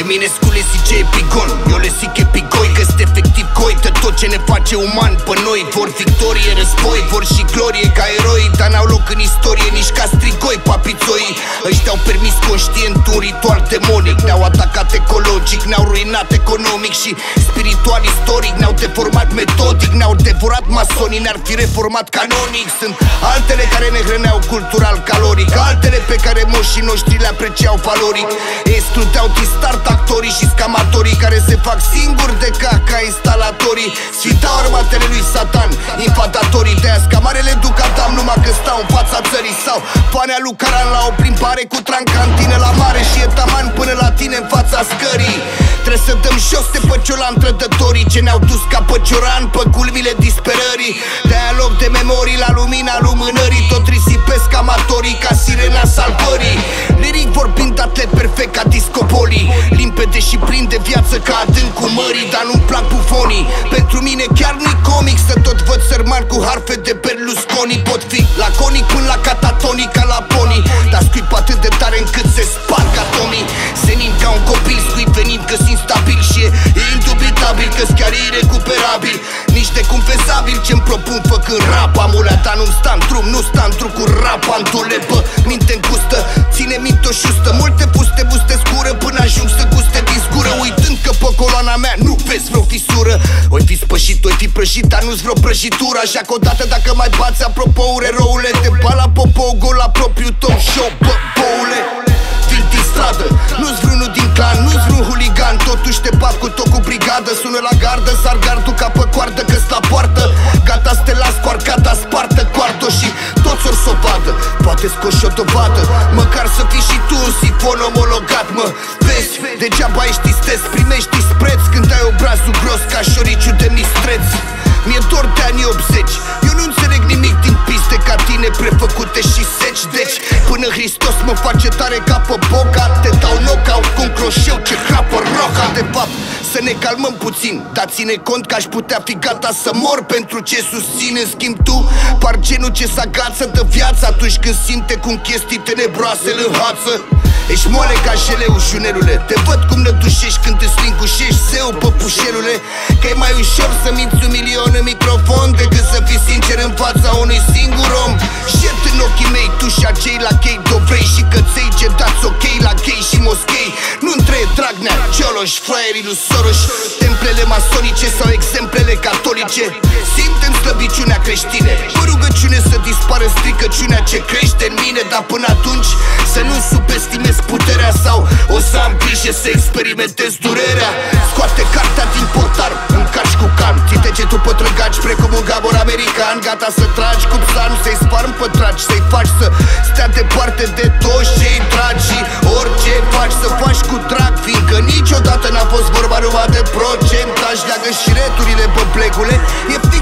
Eminescu le zice epigon Eu le zic epigoi că sunt efectiv coită Tot ce ne face uman pe noi Vor victorie, război, vor și glorie ca eroi Dar n-au loc în istorie nici ca strigoi papițoi. Ăștia au permis conștient un ritual demonic Ne-au atacat ecologic, ne-au ruinat economic Și spiritual istoric Ne-au deformat metodic, ne-au devorat masonii Ne-ar fi reformat canonic. Sunt altele care ne hrăneau cultural caloric Altele pe care moșii noștri le apreciau valoric. Excludeau din start actorii și scamatorii Care se fac singuri de ca ca instalatorii. Sfidau armatele lui Satan, infantatorii De aia scamarele duc Adam numai că stau în fața țării Sau panea lui Caran la o plimbare cu trancantină la mare Și e taman până la tine în fața scării. Trebuie să dăm jos de păciolan trădătorii Ce ne-au dus ca păcioran pe culmile disperării. De-aia loc de memorii la lumina lumânării Tot risipesc amatorii ca sirena salvării mării Dar nu-mi plac bufonii. Pentru mine chiar nu-i comic Să tot văd sărman cu harfe de Berlusconi. Pot fi laconic până la catatonic ca la pony. Dar scuip atât de tare încât se sparg atomii. Senin ca un copil scuip venind că simt stabil Și e indubitabil că chiar irecuperabil. Nici de confesabil ce-mi propun făcând rap Amulea ta nu-mi sta în drum, nu sta în cu rap Antule, bă, minte în gustă, ține minte o șustă. Multe puste, buste scură până ajung să pe coloana mea nu vezi vreo fisură. Oi fi spășit, oi fi prăjit, dar nu-ți vreo prăjitură. Așa că odată dacă mai bați apropo eroule Te bala popo, gol la propriu tău show, bă, boule. Fiind din stradă, nu-ți vreunul din clan, nu-ți vreun huligan Totuși te bat cu tot cu brigadă. Sună la gardă, sar gardul ca pe coardă că la poartă. Gata să te las cu arcata spartă coartă Și toți or s-o vadă. Poate scoși o dovadă Măcar să fii și tu un sifon omologat Mă. Vezi, degeaba ești isteț Primești dispreț când ai obrazul gros Ca șoriciu de mistreț. Mi-e dor de anii 80 Eu nu înțeleg nimic din piste ca tine Prefăcute și seci. Deci până Hristos mă face tare ca pe boca Te dau knockout cu un croșeu ce hrapă roca De fapt să ne calmăm puțin Dar ține cont că aș putea fi gata să mor Pentru ce susțin. În schimb tu Par genul ce s agață de viață Atunci când simte cum chestii tenebroase îl înhață Ești moale ca jeleu, șunelule Te văd cum nădușești când te slingușești Zeu, păpușelule Că e mai ușor să minți un milion în microfon Decât să fii sincer în fața unui singur om. Jet în ochii mei, tu și acei la chei Dovrei și căței ce dați ok la gay și moschei. Nu între Dragnea, Cioloș, fraierii lui Soros Templele masonice sau exemplele catolice. Simtem slăbiciunea creștine Cu rugăciune să dispară stricăciunea ce crește în mine Dar până atunci să nu subestimez puterea Sau o să am grijă să experimentez durerea. Scoate cartea din portar, încarci cu can. Țite ce tu pătrăgaci precum un gabor american. Gata să tragi cu psan, să-i spar în pătraci Să-i faci să stea departe de toți cei dragi. Și orice faci să faci cu drag Fiindcă niciodată n-a fost vorba numai de procentaj Leagă și returile pe plecule E fix același ochit că